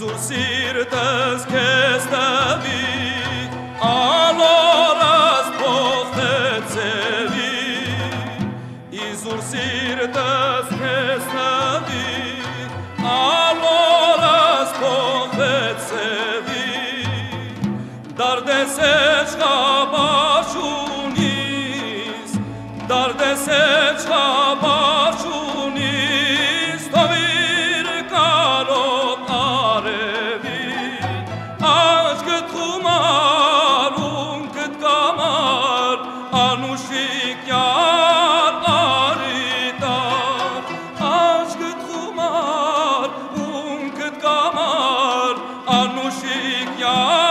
sus irtes que Büyük yar